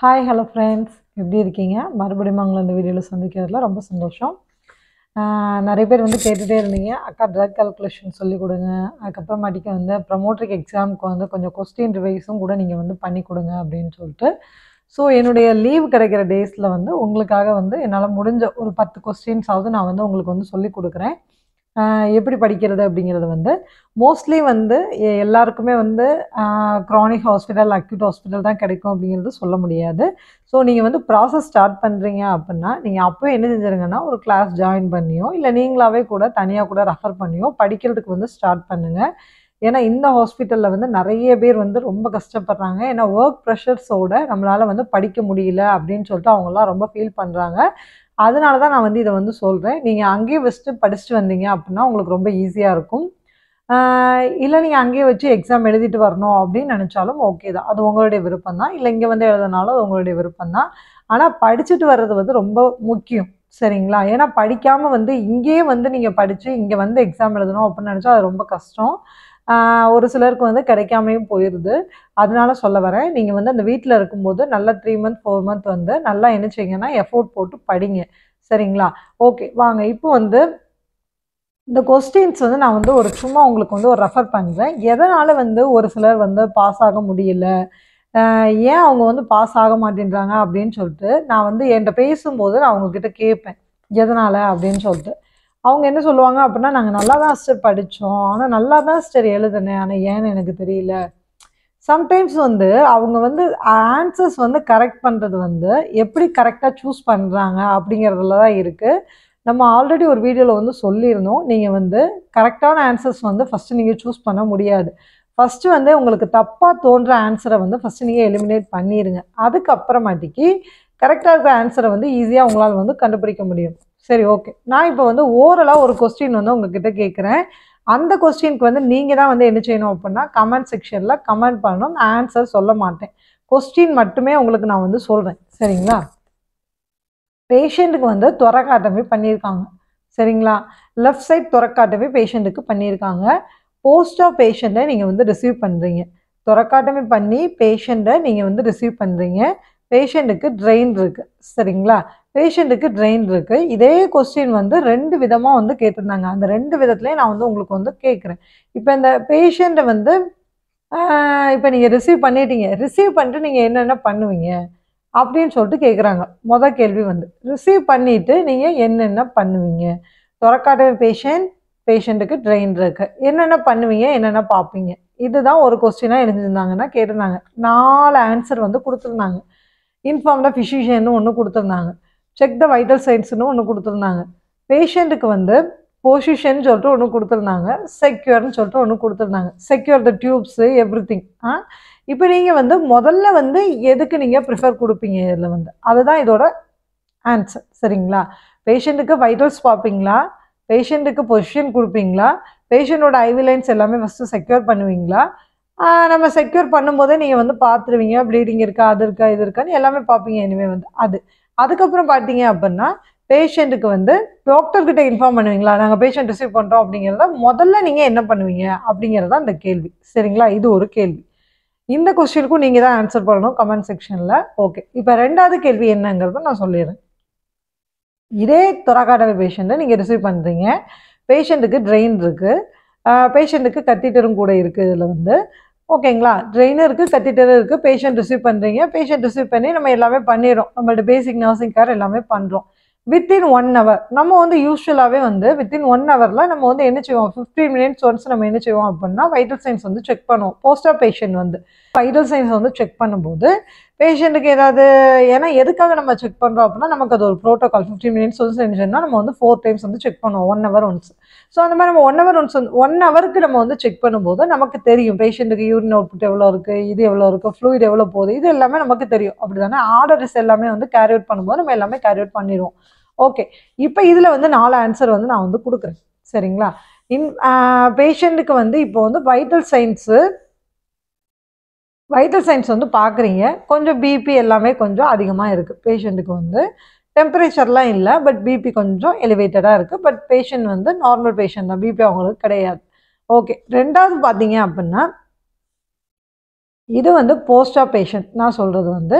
Hi hello friends எப்படி இருக்கீங்க? மறுபடியும் அவங்கள இந்த வீடியோவில் சந்திக்கிறதுல ரொம்ப சந்தோஷம். நிறைய பேர் வந்து கேட்டுகிட்டே இருந்தீங்க. அக்கா ட்ரக் கால்குலேஷன் சொல்லிக் கொடுங்க. அதுக்கப்புறமாட்டிக்கு வந்து ப்ரமோட்ரிக் எக்ஸாமுக்கு வந்து கொஞ்சம் கொஸ்டின் ரிவைஸும் கூட நீங்கள் வந்து பண்ணி கொடுங்க அப்படின்னு சொல்லிட்டு. ஸோ என்னுடைய லீவ் கிடைக்கிற டேஸில் வந்து உங்களுக்காக வந்து என்னால் முடிஞ்ச ஒரு பத்து கொஸ்டின்ஸாவது நான் வந்து உங்களுக்கு வந்து சொல்லிக் கொடுக்குறேன். எப்படி படிக்கிறது அப்படிங்கிறது வந்து மோஸ்ட்லி வந்து எல்லாருக்குமே வந்து க்ரானிக் ஹாஸ்பிட்டல் அக்யூட் ஹாஸ்பிட்டல் தான் கிடைக்கும் அப்படிங்கிறது சொல்ல முடியாது. ஸோ நீங்கள் வந்து ப்ராசஸ் ஸ்டார்ட் பண்ணுறீங்க அப்படின்னா நீங்கள் அப்போ என்ன செஞ்சுருங்கன்னா ஒரு கிளாஸ் ஜாயின் பண்ணியோ இல்லை நீங்களாவே கூட தனியாக கூட ரெஃபர் பண்ணியோ படிக்கிறதுக்கு வந்து ஸ்டார்ட் பண்ணுங்கள் ஏன்னா இந்த ஹாஸ்பிட்டலில் வந்து நிறைய பேர் வந்து ரொம்ப கஷ்டப்படுறாங்க. ஏன்னா ஒர்க் ப்ரெஷர்ஸோட நம்மளால் வந்து படிக்க முடியல அப்படின்னு சொல்லிட்டு அவங்கெல்லாம் ரொம்ப ஃபீல் பண்ணுறாங்க அதனால தான் நான் வந்து இதை வந்து சொல்கிறேன் நீங்கள் அங்கேயே வச்சுட்டு படிச்சுட்டு வந்தீங்க அப்படின்னா உங்களுக்கு ரொம்ப ஈஸியாக இருக்கும். இல்லை நீங்கள் அங்கேயே வச்சு எக்ஸாம் எழுதிட்டு வரணும் அப்படின்னு நினச்சாலும் ஓகே தான். அது உங்களுடைய விருப்பம் தான். இல்லை இங்கே வந்து எழுதினாலும் அது உங்களுடைய விருப்பம் தான். ஆனால் படிச்சுட்டு வர்றது வந்து ரொம்ப முக்கியம். சரிங்களா? ஏன்னா படிக்காமல் வந்து இங்கேயே வந்து நீங்கள் படித்து இங்கே வந்து எக்ஸாம் எழுதணும் அப்படின்னு நினச்சா அது ரொம்ப கஷ்டம். ஒரு சிலருக்கு வந்து கிடைக்காமையும் போயிடுது அதனால சொல்ல வரேன். நீங்கள் வந்து அந்த வீட்டில் இருக்கும்போது நல்லா த்ரீ மந்த் ஃபோர் மந்த் வந்து நல்லா என்ன செய்யுங்கன்னா எஃபோர்ட் போட்டு படிங்க. சரிங்களா? ஓகே வாங்க. இப்போ வந்து இந்த கொஸ்டின்ஸ் வந்து நான் வந்து ஒரு சும்மா உங்களுக்கு வந்து ஒரு ரெஃபர் பண்ணுறேன் எதனால் வந்து ஒரு சிலர் வந்து பாஸ் ஆக முடியல? ஏன் அவங்க வந்து பாஸ் ஆக மாட்டேன்றாங்க அப்படின்னு சொல்லிட்டு நான் வந்து என்கிட்ட பேசும்போது நான் அவங்கக்கிட்ட கேட்பேன். எதனால் அப்படின்னு சொல்லிட்டு. அவங்க என்ன சொல்லுவாங்க அப்படின்னா நாங்கள் நல்லா தான் சிஸ்டர் படித்தோம் ஆனால் நல்லா தான் சிஸ்டர் எழுதுனேன். ஆனால் ஏன்னு எனக்கு தெரியல. சம்டைம்ஸ் வந்து அவங்க வந்து ஆன்சர்ஸ் வந்து கரெக்ட் பண்ணுறது வந்து எப்படி கரெக்டாக சூஸ் பண்ணுறாங்க அப்படிங்கிறதுல தான் இருக்குது நம்ம ஆல்ரெடி ஒரு வீடியோவில் வந்து சொல்லியிருந்தோம். நீங்கள் வந்து கரெக்டான ஆன்சர்ஸ் வந்து ஃபஸ்ட்டு நீங்கள் சூஸ் பண்ண முடியாது. ஃபஸ்ட்டு வந்து உங்களுக்கு தப்பாக தோன்ற ஆன்சரை வந்து ஃபஸ்ட்டு நீங்கள் எலிமினேட் பண்ணிடுங்க அதுக்கப்புறமாட்டிக்கு கரெக்டாக இருக்கிற ஆன்சரை வந்து ஈஸியாக உங்களால் வந்து கண்டுபிடிக்க முடியும். சரி ஓகே நான் இப்போ வந்து ஓரலாக ஒரு கொஸ்டின் வந்து உங்ககிட்ட கேட்குறேன் அந்த கொஸ்டினுக்கு வந்து நீங்கள் தான் வந்து என்ன செய்யணும் அப்படின்னா கமெண்ட் செக்ஷனில் கமெண்ட் பண்ணணும் நான் ஆன்சர் சொல்ல மாட்டேன். கொஸ்டின் மட்டுமே உங்களுக்கு நான் வந்து சொல்கிறேன் சரிங்களா? பேஷண்ட்டுக்கு வந்து துறக்காட்டமே பண்ணியிருக்காங்க. சரிங்களா? லெஃப்ட் சைட் துறக்காட்டமே பேஷண்ட்டுக்கு பண்ணியிருக்காங்க. போஸ்ட் ஆஃப் பேஷண்ட்டை நீங்கள் வந்து ரிசீவ் பண்ணுறீங்க துறக்காட்டமே பண்ணி பேஷண்ட்டை நீங்கள் வந்து ரிசீவ் பண்ணுறீங்க பேஷண்ட்டுக்கு ட்ரெயின் இருக்குது சரிங்களா? பேஷண்ட்டுக்கு ட்ரெயின் இருக்குது இதே கொஸ்டின் வந்து ரெண்டு விதமாக வந்து கேட்டிருந்தாங்க. அந்த ரெண்டு விதத்துலேயும் நான் வந்து உங்களுக்கு வந்து கேட்குறேன். இப்போ இந்த பேஷண்ட்டை வந்து இப்போ நீங்கள் ரிசீவ் பண்ணிட்டீங்க. ரிசீவ் பண்ணிட்டு நீங்கள் என்னென்ன பண்ணுவீங்க? அப்படின்னு சொல்லிட்டு கேட்குறாங்க. மொதல் கேள்வி வந்து ரிசீவ் பண்ணிவிட்டு நீங்கள் என்னென்ன பண்ணுவீங்க? துறக்காட்ட பேஷண்ட் பேஷண்ட்டுக்கு ட்ரெயின் இருக்குது என்னென்ன பண்ணுவீங்க? என்னென்ன பார்ப்பீங்க? இதுதான் ஒரு கொஸ்டினாக எழுதியிருந்தாங்கன்னா கேட்டிருந்தாங்க. நாலு ஆன்சர் வந்து கொடுத்துருந்தாங்க. இன்ஃபார்ம்டாக ஃபிசிஷியன்னு ஒன்று கொடுத்துருந்தாங்க. செக் த வைட்டல் சைன்ஸ்னு ஒன்று கொடுத்துருந்தாங்க. பேஷண்ட்டுக்கு வந்து பொசிஷன் சொல்லிட்டு ஒன்று கொடுத்துருந்தாங்க. செக்யூர்னு சொல்லிட்டு ஒன்று கொடுத்துருந்தாங்க. Secure the tubes everything ஆ? இப்போ நீங்கள் வந்து முதல்ல வந்து எதுக்கு நீங்கள் ப்ரிஃபர் கொடுப்பீங்க இதில் வந்து? அதுதான் இதோட ஆன்சர் சரிங்களா? பேஷண்ட்டுக்கு வைட்டல்ஸ் பார்ப்பீங்களா பேஷண்ட்டுக்கு பொசிஷன் கொடுப்பீங்களா? பேஷண்ட்டோட ஐவி லைன்ஸ் எல்லாமே ஃபஸ்ட்டு செக்யூர் பண்ணுவீங்களா? நம்ம செக்யூர் பண்ணும்போதே நீங்கள் வந்து பார்த்துருவீங்க ப்ளீடிங் இருக்கா அது இருக்கா இது இருக்கான்னு எல்லாமே பார்ப்பீங்க இனிமேல் வந்து. அது அதுக்கப்புறம் பார்த்தீங்க அப்படின்னா பேஷண்ட்டுக்கு வந்து டாக்டர்கிட்ட இன்ஃபார்ம் பண்ணுவீங்களா? நாங்கள் பேஷண்ட் ரிசீவ் பண்ணுறோம் அப்படிங்கிறத முதல்ல நீங்கள் என்ன பண்ணுவீங்க? அப்படிங்கிறதா அந்த கேள்வி. சரிங்களா? இது ஒரு கேள்வி. இந்த கொஸ்டினுக்கும் நீங்கள் தான் ஆன்சர் பண்ணணும். கமெண்ட் செக்ஷனில் ஓகே இப்போ ரெண்டாவது கேள்வி என்னங்கிறத நான் சொல்லிடுறேன். இதே தொராகாடவை பேஷண்ட்டை நீங்கள் ரிசீவ் பண்ணுறீங்க பேஷண்ட்டுக்கு ட்ரெயின் இருக்குது பேஷண்ட்டுக்கு கத்திட்டரும் கூட இருக்குது இதில் வந்து. ஓகேங்களா? ட்ரெயினருக்கு இருக்குது கத்திட்டரும் இருக்குது பேஷண்ட் ரிசீவ் பண்ணுறீங்க பேஷண்ட் ரிசீவ் பண்ணி நம்ம எல்லாமே பண்ணிடுறோம். நம்மள்ட்ட பேசிக் நர்சிங் கேர் எல்லாமே பண்ணுறோம் வித்தின் ஒன் ஹவர் நம்ம வந்து யூஸ்வலாகவே வந்து வித்தின் ஒன் ஹவரில் நம்ம வந்து என்ன செய்வோம்? ஃபிஃப்டீன் மினிட்ஸ் ஒன்ஸ் நம்ம என்ன செய்வோம் அப்படின்னா வைட்டல் சைன்ஸ் வந்து செக் பண்ணுவோம். போஸ்டா பேஷண்ட் வந்து. வைட்டல் சைன்ஸை வந்து செக் பண்ணும்போது பேஷண்ட்டுக்கு ஏதாவது ஏன்னா எதுக்காக நம்ம செக் பண்ணுறோம் அப்படின்னா நமக்கு அது ஒரு ப்ரோட்டோகால் ஃபிஃப்டீன் மினிட்ஸ் வந்து செஞ்சுன்னா நம்ம வந்து ஃபோர் டைம்ஸ் வந்து செக் பண்ணுவோம். ஒன் ஹவர் ஒன்ஸ் ஸோ அந்த மாதிரி நம்ம ஒன் ஹவர் ஒன்ஸ் வந்து ஒன் ஹவருக்கு நம்ம வந்து செக் பண்ணும்போது நமக்கு தெரியும் பேஷண்ட்டுக்கு யூரின் அவுட்புட் எவ்வளோ இருக்குது இது எவ்வளோ இருக்குது ஃப்ளூயிட் எவ்வளோ போகுது இது எல்லாமே நமக்கு தெரியும். அப்படி தானே ஆர்டர்ஸ் எல்லாமே வந்து கேரி அவுட் பண்ணும்போது நம்ம எல்லாமே கேரி அவுட் பண்ணிடுவோம். ஓகே இப்போ இதில் வந்து நாலு ஆன்சர் வந்து நான் வந்து கொடுக்குறேன். சரிங்களா? இன் பேஷண்ட்டுக்கு வந்து இப்போ வந்து வைட்டல் சயின்ஸு வைட்டல் சயின்ஸ் வந்து பார்க்குறீங்க. கொஞ்சம் பிபி எல்லாமே கொஞ்சம் அதிகமாக இருக்குது பேஷண்ட்டுக்கு வந்து டெம்பரேச்சர்லாம் இல்லை பட் பிபி கொஞ்சம் எலிவேட்டடாக இருக்குது பட் பேஷண்ட் வந்து நார்மல் பேஷண்ட் தான். பிபி அவங்களுக்கு கிடையாது. ஓகே ரெண்டாவது பார்த்தீங்க அப்படின்னா இது வந்து போஸ்ட் பேஷண்ட் நான் சொல்கிறது வந்து.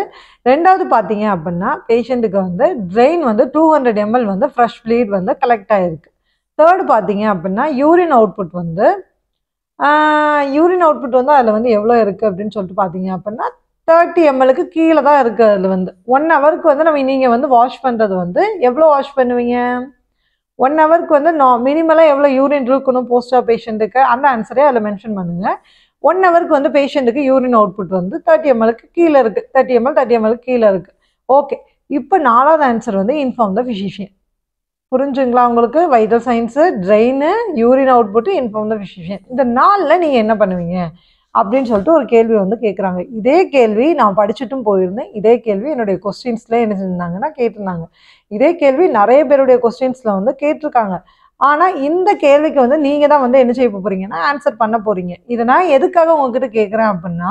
ரெண்டாவது பார்த்தீங்க அப்படின்னா பேஷண்ட்டுக்கு வந்து ட்ரெயின் வந்து டூ ஹண்ட்ரட் எம்எல் வந்து ஃப்ரெஷ் ப்ளீட் வந்து கலெக்ட் ஆகிருக்கு தேர்டு பார்த்தீங்க அப்படின்னா யூரின் அவுட்புட் வந்து யூரின் அவுட்புட் வந்து அதில் வந்து எவ்வளோ இருக்குது அப்படின்னு சொல்லிட்டு பார்த்தீங்க அப்படின்னா தேர்ட்டி எம்எலுக்கு கீழே தான் இருக்குது அதில் வந்து. ஒன் ஹவருக்கு வந்து நம்ம நீங்கள் வந்து வாஷ் பண்ணுறது வந்து எவ்வளோ வாஷ் பண்ணுவீங்க? ஒன் ஹவருக்கு வந்து நான் மினிமலாக எவ்வளோ யூரின் இருக்கணும் போஸ்டா பேஷண்ட்டுக்கு அந்த ஆன்சரே அதில் மென்ஷன் பண்ணுங்கள் ஒன் ஹவருக்கு வந்து பேஷண்ட்டுக்கு யூரின் அவுட்புட் வந்து தேர்ட்டி எம்எலுக்கு கீழே இருக்குது தேர்ட்டி எம்எல் தேர்ட்டி எம்எலுக்கு கீழே இருக்குது ஓகே இப்போ நாலாவது ஆன்சர் வந்து இன்ஃபார்ம் த ஃபிசிஷியன் புரிஞ்சுங்களா உங்களுக்கு? Vital signs drain urine output inform the physician இந்த நாளில் நீங்கள் என்ன பண்ணுவீங்க? அப்படின்னு சொல்லிட்டு ஒரு கேள்வி வந்து கேட்குறாங்க இதே கேள்வி நான் படிச்சுட்டும் போயிருந்தேன். இதே கேள்வி என்னுடைய கொஸ்டின்ஸில் என்ன செஞ்சிருந்தாங்கன்னா கேட்டிருந்தாங்க. இதே கேள்வி நிறைய பேருடைய கொஸ்டின்ஸில் வந்து கேட்டிருக்காங்க. ஆனால் இந்த கேள்விக்கு வந்து நீங்கள் தான் வந்து என்ன செய்ய போகிறீங்கன்னா ஆன்சர் பண்ண போகிறீங்க இதை நான் எதுக்காக உங்ககிட்ட கேட்குறேன் அப்படின்னா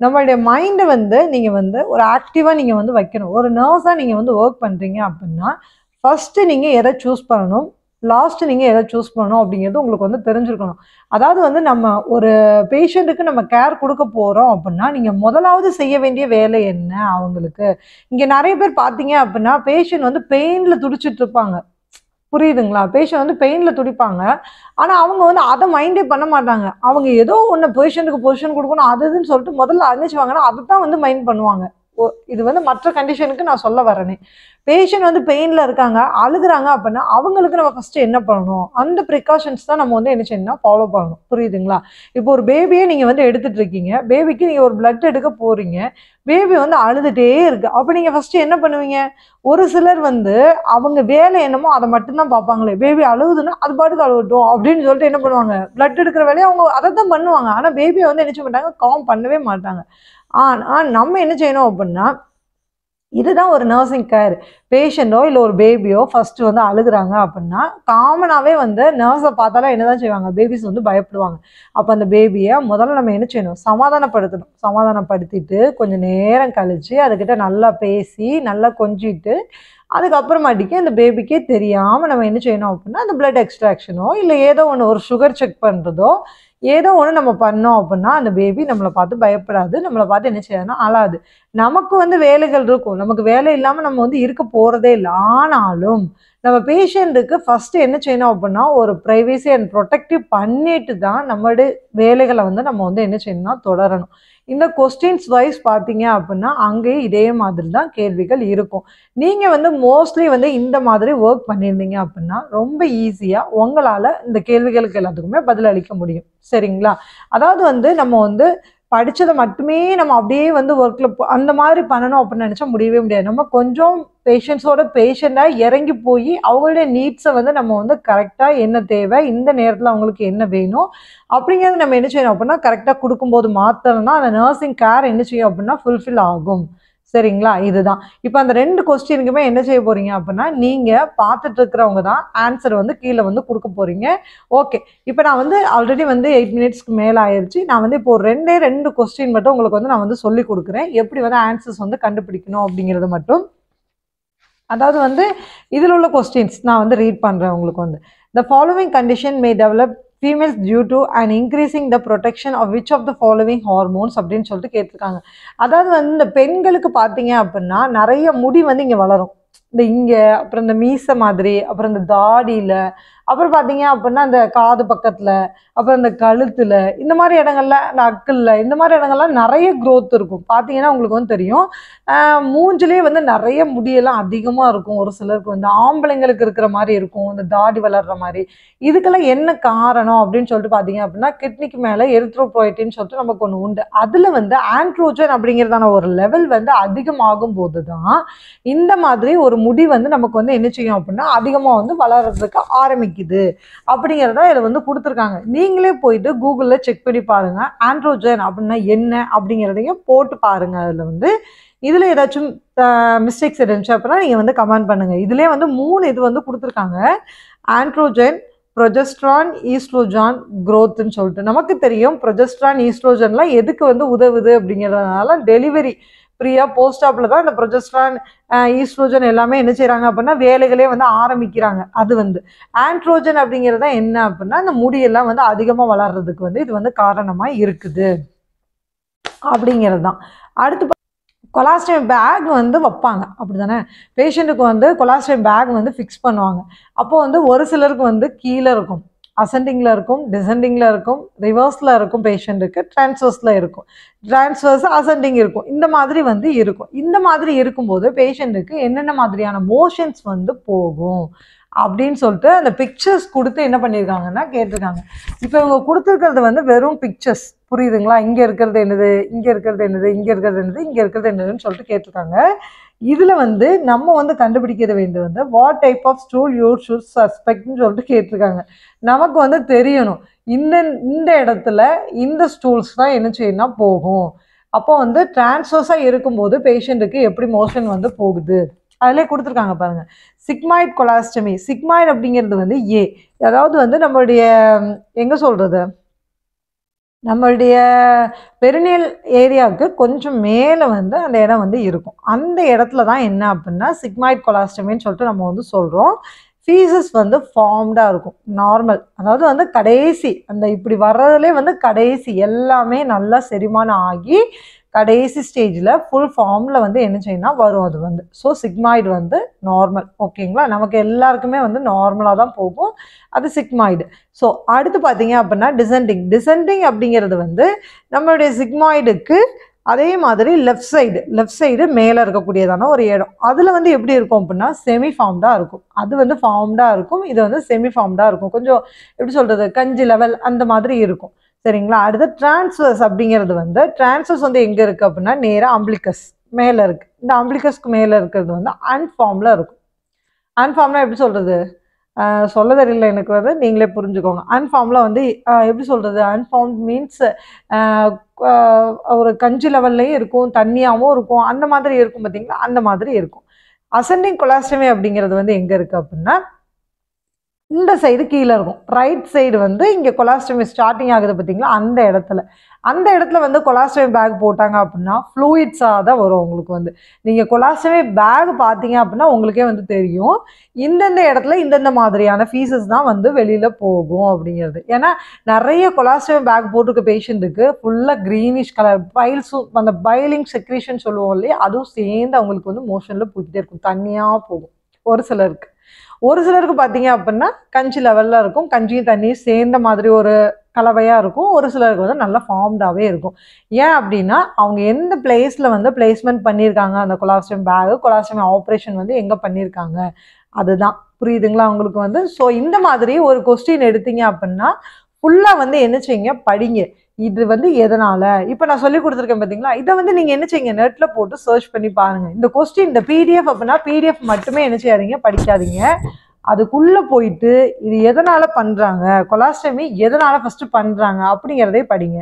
நம்மளுடைய மைண்டை வந்து நீங்கள் வந்து ஒரு ஆக்டிவாக நீங்கள் வந்து வைக்கணும். ஒரு நர்ஸாக நீங்கள் வந்து ஒர்க் பண்ணுறீங்க அப்படின்னா ஃபஸ்ட்டு நீங்கள் எதை சூஸ் பண்ணணும்? லாஸ்ட்டு நீங்கள் எதை சூஸ் பண்ணணும் அப்படிங்கிறது உங்களுக்கு வந்து தெரிஞ்சிருக்கணும். அதாவது வந்து நம்ம ஒரு பேஷண்ட்டுக்கு நம்ம கேர் கொடுக்க போகிறோம் அப்படின்னா நீங்கள் முதலாவது செய்ய வேண்டிய வேலை என்ன அவங்களுக்கு? இங்கே நிறைய பேர் பார்த்தீங்க அப்படின்னா பேஷண்ட் வந்து பெயினில் துடிச்சிட்டு இருப்பாங்க. புரியுதுங்களா? பேஷண்ட் வந்து பெயினில் துடிப்பாங்க. ஆனால் அவங்க வந்து அதை மைண்டே பண்ண மாட்டாங்க. அவங்க ஏதோ ஒன்று பேஷண்ட்டுக்கு பொசிஷன் கொடுக்கணும் அது இதுன்னு சொல்லிட்டு முதல்ல அறிஞ்சுவாங்கன்னா அதை தான் வந்து மைண்ட் பண்ணுவாங்க. இது வந்து மற்ற கண்டிஷனுக்கு நான் சொல்ல வரேனே. பேஷண்ட் வந்து பெயினில் இருக்காங்க அழுகுறாங்க அப்படின்னா அவங்களுக்கு நம்ம ஃபஸ்ட்டு என்ன பண்ணணும்? அந்த ப்ரிகாஷன்ஸ் தான் நம்ம வந்து என்ன செய்யணும்னா ஃபாலோ பண்ணணும். புரியுதுங்களா? இப்போ ஒரு பேபியை நீங்கள் வந்து எடுத்துகிட்டு இருக்கீங்க. பேபிக்கு நீங்கள் ஒரு பிளட் எடுக்க போகிறீங்க பேபி வந்து அழுதுகிட்டே இருக்குது அப்போ நீங்கள் ஃபஸ்ட்டு என்ன பண்ணுவீங்க? ஒரு சிலர் வந்து அவங்க வேலை என்னமோ அதை மட்டும்தான் பார்ப்பாங்களே. பேபி அழுகுதுன்னா அது பாட்டுக்கு அழுகட்டும் அப்படின்னு சொல்லிட்டு என்ன பண்ணுவாங்க? பிளட் எடுக்கிற வேலையை அவங்க அதை தான் பண்ணுவாங்க ஆனால் பேபியை வந்து என்ன செய்ய மாட்டாங்க? காம் பண்ணவே மாட்டாங்க. ஆனால் நம்ம என்ன செய்யணும் அப்படின்னா இதுதான் ஒரு நர்சிங் கேர் பேஷண்ட்டோ இல்லை ஒரு பேபியோ ஃபஸ்ட்டு வந்து அழுகுறாங்க அப்படின்னா காமனாகவே வந்து நர்ஸை பார்த்தாலும் என்ன தான் செய்வாங்க? பேபிஸ் வந்து பயப்படுவாங்க. அப்போ அந்த பேபியை முதல்ல நம்ம என்ன செய்யணும்? சமாதானப்படுத்தணும். சமாதானப்படுத்திட்டு கொஞ்சம் நேரம் கழித்து அதுக்கிட்ட நல்லா பேசி நல்லா கொஞ்சிட்டு அதுக்கப்புறமாட்டிக்கு அந்த பேபிக்கே தெரியாமல் நம்ம என்ன செய்யணும் அப்படின்னா அந்த பிளட் எக்ஸ்ட்ராக்ஷனோ இல்லை ஏதோ ஒன்று ஒரு சுகர் செக் பண்ணுறதோ ஏதோ ஒன்று நம்ம பண்ணோம் அப்படின்னா அந்த பேபி நம்மளை பார்த்து பயப்படாது. நம்மளை பார்த்து என்ன செய்யாதுன்னா அழாது. நமக்கு வந்து வேலைகள் இருக்கும். நமக்கு வேலை இல்லாமல் நம்ம வந்து இருக்க போகிறதே இல்லை. ஆனாலும் நம்ம பேஷண்ட்டுக்கு ஃபஸ்ட்டு என்ன செய்யணும் அப்படின்னா ஒரு ப்ரைவேசி அண்ட் ப்ரொடெக்டிவ் பண்ணிட்டு தான் நம்மளுடைய வேலைகளை வந்து நம்ம வந்து என்ன செய்யணும்னா தொடரணும். இந்த கொஸ்டின்ஸ் வைஸ் பார்த்தீங்க அப்படின்னா அங்கேயும் இதே மாதிரி தான் கேள்விகள் இருக்கும். நீங்கள் வந்து மோஸ்ட்லி வந்து இந்த மாதிரி ஒர்க் பண்ணியிருந்தீங்க அப்படின்னா ரொம்ப ஈஸியாக உங்களால் இந்த கேள்விகளுக்கு எல்லாத்துக்குமே பதில் அளிக்க முடியும். சரிங்களா? அதாவது வந்து நம்ம வந்து படித்ததை மட்டுமே நம்ம அப்படியே வந்து ஒர்க்கில் அந்த மாதிரி பண்ணணும் அப்படின்னு நினச்சா முடியவே முடியாது. நம்ம கொஞ்சம் பேஷண்ட்ஸோட பேஷண்ட்டாக இறங்கி போய் அவங்களுடைய நீட்ஸை வந்து நம்ம வந்து கரெக்டாக என்ன தேவை இந்த நேரத்தில் அவங்களுக்கு என்ன வேணும் அப்படிங்கிறது நம்ம என்ன செய்யணும் அப்படின்னா கரெக்டாக கொடுக்கும்போது மாத்திரம்னா அந்த நர்சிங் கேர் என்ன செய்யும் அப்படின்னா ஃபுல்ஃபில் ஆகும். சரிங்களா? இதுதான். இப்போ அந்த ரெண்டு கொஸ்டினுக்குமே என்ன செய்ய போறீங்க அப்படின்னா நீங்கள் பார்த்துட்டு இருக்கிறவங்க தான் ஆன்சர் வந்து கீழே வந்து கொடுக்க போறீங்க. ஓகே இப்போ நான் வந்து ஆல்ரெடி வந்து எயிட் மினிட்ஸ்க்கு மேலே ஆயிடுச்சு நான் வந்து இப்போ ஒரு ரெண்டே ரெண்டு கொஸ்டின் மட்டும் உங்களுக்கு வந்து நான் வந்து சொல்லி கொடுக்குறேன். எப்படி வந்து ஆன்சர்ஸ் வந்து கண்டுபிடிக்கணும் அப்படிங்கிறது மட்டும். அதாவது வந்து இதில் உள்ள கொஸ்டின்ஸ் நான் வந்து ரீட் பண்ணுறேன் உங்களுக்கு வந்து. The following condition may develop females due to and increasing the production of which of the following hormones அப்படின்னு சொல்லிட்டு கேட்டிருக்காங்க. அதாவது வந்து இந்த பெண்களுக்கு பார்த்தீங்க அப்படின்னா நிறைய முடி வந்து இங்கே வளரும். இந்த இங்கே அப்புறம் இந்த மீசை மாதிரி அப்புறம் இந்த தாடியில் அப்புறம் பார்த்தீங்க அப்படின்னா இந்த காது பக்கத்தில் அப்புறம் இந்த கழுத்தில் இந்த மாதிரி இடங்கள்ல இந்த அக்கல்ல இந்த மாதிரி இடங்கள்லாம் நிறைய க்ரோத் இருக்கும். பார்த்தீங்கன்னா உங்களுக்கு வந்து தெரியும். மூஞ்சிலே வந்து நிறைய முடியெல்லாம் அதிகமாக இருக்கும். ஒரு சிலருக்கு வந்து ஆம்பளைங்களுக்கு இருக்கிற மாதிரி இருக்கும். இந்த தாடி வளர்ற மாதிரி. இதுக்கெல்லாம் என்ன காரணம் அப்படின்னு சொல்லிட்டு பார்த்தீங்க அப்படின்னா கிட்னிக்கு மேலே எரித்ரோப்ரோய்டின்னு சொல்லிட்டு நமக்கு ஒன்று உண்டு. அதில் வந்து ஆண்ட்ரோஜன் அப்படிங்கிறதான ஒரு லெவல் வந்து அதிகமாகும் போது தான் இந்த மாதிரி ஒரு முடி வந்து நமக்கு வந்து என்ன செய்யும் அப்படின்னா அதிகமாக வந்து வளர்றதுக்கு ஆரம்பிக்குது அப்படிங்கிறத இதில் வந்து கொடுத்துருக்காங்க. நீங்களே போயிட்டு கூகுளில் செக் பண்ணி பாருங்க. ஆண்ட்ரோஜன் அப்படின்னா என்ன அப்படிங்கிறதையும் போட்டு பாருங்க. அதில் வந்து இதில் ஏதாச்சும் மிஸ்டேக்ஸ் இருந்துச்சு அப்படின்னா நீங்கள் வந்து கமெண்ட் பண்ணுங்கள் இதுலேயே வந்து மூணு இது வந்து கொடுத்துருக்காங்க. ஆண்ட்ரோஜன் ப்ரொஜெஸ்ட்ரான் ஈஸ்ட்ரோஜான் க்ரோத்துன்னு சொல்லிட்டு. நமக்கு தெரியும் ப்ரொஜெஸ்ட்ரான் ஈஸ்ட்ரோஜன்லாம் எதுக்கு வந்து உதவுது அப்படிங்கிறதுனால டெலிவரி ஃப்ரீயாக போஸ்ட் ஆப்பில் தான் இந்த ப்ரொஜெஸ்ட்ரான் ஈஸ்ட்ரோஜன் எல்லாமே என்ன செய்கிறாங்க அப்படின்னா வேலைகளே வந்து ஆரம்பிக்கிறாங்க. அது வந்து ஆண்ட்ரோஜன் அப்படிங்கிறது தான் என்ன அப்படின்னா அந்த முடியெல்லாம் வந்து அதிகமாக வளர்றதுக்கு வந்து இது வந்து காரணமாக இருக்குது. அப்படிங்கிறது தான். அடுத்து கொலாஸ்ட்ரம் பேக் வந்து வைப்பாங்க. அப்படி தானே பேஷண்ட்டுக்கு வந்து கொலாஸ்ட்ரம் பேக் வந்து ஃபிக்ஸ் பண்ணுவாங்க. அப்போது வந்து ஒரு சிலருக்கு வந்து கீழே இருக்கும். அசெண்டிங்கில் இருக்கும் டிசெண்டிங்கில் இருக்கும் ரிவர்ஸில் இருக்கும் பேஷண்ட்டுக்கு ட்ரான்ஸ்வர்ஸில் இருக்கும். ட்ரான்ஸ்வர்ஸ் அசெண்டிங் இருக்கும். இந்த மாதிரி வந்து இருக்கும். இந்த மாதிரி இருக்கும்போது பேஷண்ட்டுக்கு என்னென்ன மாதிரியான மோஷன்ஸ் வந்து போகும் அப்படின்னு சொல்லிட்டு அந்த பிக்சர்ஸ் கொடுத்து என்ன பண்ணியிருக்காங்கன்னா கேட்டிருக்காங்க. இப்போ இவங்க கொடுத்துருக்கிறது வந்து வெறும் பிக்சர்ஸ் புரியுதுங்களா? இங்கே இருக்கிறது என்னது? இங்கே இருக்கிறது என்னது? இங்கே இருக்கிறது என்னது? இங்கே இருக்கிறது என்னதுன்னு சொல்லிட்டு கேட்டிருக்காங்க. இதில் வந்து நம்ம வந்து கண்டுபிடிக்க வேண்டியது வந்து what type of stool your should சஸ்பெக்ட்னு சொல்லிட்டு கேட்டிருக்காங்க. நமக்கு வந்து தெரியணும். இந்த இந்த இடத்துல இந்த ஸ்டூல்ஸ் தான் என்ன செய்யணும்னா போகும். அப்போ வந்து டிரான்ஸ்வர்ஸாக இருக்கும்போது பேஷண்ட்டுக்கு எப்படி மோஷன் வந்து போகுது? அதிலே கொடுத்துருக்காங்க பாருங்கள் சிக்மாய்ட் கொலாஸ்டமி சிக்மாய்ட் அப்படிங்கிறது வந்து ஏ அதாவது வந்து நம்மளுடைய எங்கே சொல்கிறது நம்மளுடைய பெருநீல் ஏரியாவுக்கு கொஞ்சம் மேலே வந்து அந்த இடம் வந்து இருக்கும். அந்த இடத்துல தான் என்ன அப்படின்னா சிக்மாய்ட் கொலாஸ்டமின்னு சொல்லிட்டு நம்ம வந்து சொல்கிறோம் ஃபீஸஸ் வந்து ஃபார்ம்டாக இருக்கும். நார்மல் அதாவது வந்து கடைசி அந்த இப்படி வர்றதுலே வந்து கடைசி எல்லாமே நல்லா செரிமானம் ஆகி கடைசி ஸ்டேஜில் ஃபுல் ஃபார்மில் வந்து என்ன செய்யணும்னா வரும் அது வந்து. ஸோ சிக்மாய்டு வந்து நார்மல் ஓகேங்களா நமக்கு எல்லாருக்குமே வந்து நார்மலாக தான் போகும். அது சிக்மாய்டு ஸோ அடுத்து பார்த்தீங்க அப்படின்னா டிசெண்டிங் டிசெண்டிங் அப்படிங்கிறது வந்து நம்மளுடைய சிக்மாய்டுக்கு அதே மாதிரி லெஃப்ட் சைடு லெஃப்ட் சைடு மேலே இருக்கக்கூடியதான ஒரு இடம். அதில் வந்து எப்படி இருக்கும் அப்படின்னா செமி ஃபார்ம்டாக இருக்கும். அது வந்து ஃபார்ம்டாக இருக்கும் இது வந்து செமி ஃபார்ம்டாக இருக்கும். கொஞ்சம் எப்படி சொல்கிறது கஞ்சி லெவல் அந்த மாதிரி இருக்கும். சரிங்களா? அடுத்து டிரான்ஸ்வர்ஸ் அப்படிங்கிறது வந்து டிரான்ஸ்வர்ஸ் வந்து எங்கே இருக்குது அப்படின்னா நேராக அம்பிளிகஸ் மேலே இருக்குது இந்த அம்பிளிகஸ்க்கு மேலே இருக்கிறது வந்து அன்ஃபார்மில் இருக்கும். அன்ஃபார்ம்னா எப்படி சொல்கிறது சொல்ல தெரியல எனக்கு வந்து நீங்களே புரிஞ்சுக்கோங்க. அன்ஃபார்மில் வந்து எப்படி சொல்கிறது அன்ஃபார்ம் மீன்ஸ் ஒரு கஞ்சி லெவல்லையும் இருக்கும் தண்ணியாகவும் இருக்கும் அந்த மாதிரி இருக்கும் பார்த்தீங்களா அந்த மாதிரி இருக்கும். அசெண்டிங் கொலாஸ்டமி அப்படிங்கிறது வந்து எங்கே இருக்குது அப்படின்னா இந்த சைடு கீழே இருக்கும். ரைட் சைடு வந்து இங்கே கொலாஸ்டமி ஸ்டார்டிங் ஆகுது பார்த்தீங்களா? அந்த இடத்துல. அந்த இடத்துல வந்து கொலாஸ்டமி பேக் போட்டாங்க அப்படின்னா ஃப்ளூயிட்ஸாக தான் வரும் உங்களுக்கு வந்து. நீங்கள் கொலாஸ்டமி பேக் பார்த்தீங்க அப்படின்னா உங்களுக்கே வந்து தெரியும். இந்தந்த இடத்துல இந்தந்த மாதிரியான ஃபீஸஸ் தான் வந்து வெளியில் போகும் அப்படிங்கிறது. ஏன்னா நிறைய கொலாஸ்டமி பேக் போட்டிருக்க பேஷண்ட்டுக்கு ஃபுல்லாக க்ரீனிஷ் கலர் பைல்ஸும் அந்த பைலிங் செக்ரீஷன் சொல்லுவோம் இல்லையா? அதுவும் சேர்ந்து அவங்களுக்கு வந்து மோஷனில் போய்கிட்டே இருக்கும். தனியாக போகும். ஒரு சிலருக்கு. ஒரு சிலருக்கு பார்த்தீங்க அப்படின்னா கஞ்சி லெவலில் இருக்கும். கஞ்சியும் தண்ணியும் சேர்ந்த மாதிரி ஒரு கலவையாக இருக்கும். ஒரு சிலருக்கு வந்து நல்லா ஃபார்ம்டாகவே இருக்கும். ஏன் அப்படின்னா அவங்க எந்த பிளேஸில் வந்து பிளேஸ்மெண்ட் பண்ணியிருக்காங்க? அந்த கொலாஸ்ட்ரம் பேகு கொலாஸ்ட்ரம் ஆப்ரேஷன் வந்து எங்கே பண்ணியிருக்காங்க? அதுதான். புரியுதுங்களா அவங்களுக்கு வந்து? ஸோ இந்த மாதிரி ஒரு கொஸ்டின் எடுத்தீங்க அப்படின்னா ஃபுல்லாக வந்து என்ன செய்யுங்க? படிங்க. இது வந்து எதனால? இப்போ நான் சொல்லி கொடுத்துருக்கேன் பார்த்தீங்களா இதை வந்து நீங்கள் என்ன செய்யுங்க? நெட்டில் போட்டு சர்ச் பண்ணி பாருங்க. இந்த கொஸ்டின் இந்த பிடிஎஃப் அப்படின்னா பிடிஎஃப் மட்டுமே என்ன செய்யாதீங்க? படிக்காதீங்க. அதுக்குள்ளே போயிட்டு இது எதனால் பண்ணுறாங்க கொலாஸ்டமி எதனால் ஃபஸ்ட்டு பண்ணுறாங்க அப்படிங்கிறதே படிங்க.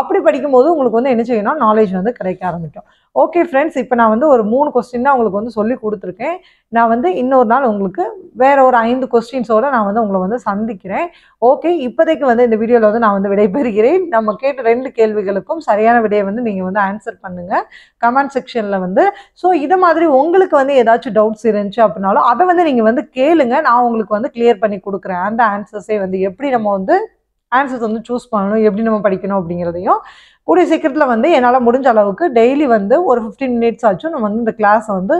அப்படி படிக்கும்போது உங்களுக்கு வந்து என்ன செய்யணும் நாலேஜ் வந்து கிடைக்க ஆரம்பிக்கும். ஓகே ஃப்ரெண்ட்ஸ் இப்போ நான் வந்து ஒரு மூணு கொஸ்டின் தான் உங்களுக்கு வந்து சொல்லி கொடுத்துருக்கேன். நான் வந்து இன்னொரு நாள் உங்களுக்கு வேற ஒரு ஐந்து கொஸ்டின்ஸோடு நான் வந்து உங்களை வந்து சந்திக்கிறேன். ஓகே இப்போதைக்கு வந்து இந்த வீடியோவில் வந்து நான் வந்து விடைபெறுகிறேன். நம்ம கேட்ட ரெண்டு கேள்விகளுக்கும் சரியான விடையை வந்து நீங்கள் வந்து ஆன்சர் பண்ணுங்கள் கமெண்ட் செக்ஷனில் வந்து. ஸோ இது மாதிரி உங்களுக்கு வந்து ஏதாச்சும் டவுட்ஸ் இருந்துச்சு அப்படின்னாலும் அதை வந்து நீங்கள் வந்து கேளுங்க. நான் உங்களுக்கு வந்து கிளியர் பண்ணி கொடுக்குறேன். அந்த ஆன்சர்ஸே வந்து எப்படி நம்ம வந்து ஆன்சர்ஸ் வந்து சூஸ் பண்ணணும். எப்படி நம்ம படிக்கணும் அப்படிங்கிறதையும் கூடிய சீக்கிரத்தில் வந்து என்னால் முடிஞ்ச அளவுக்கு டெய்லி வந்து ஒரு ஃபிஃப்டீன் மினிட்ஸ் ஆச்சும் நான் வந்து இந்த கிளாஸை வந்து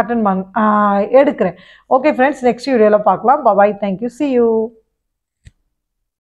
அட்டன் பண் எடுக்கிறேன். ஓகே ஃப்ரெண்ட்ஸ் நெக்ஸ்ட் வீடியோவில் பார்க்கலாம். Bye thank you C you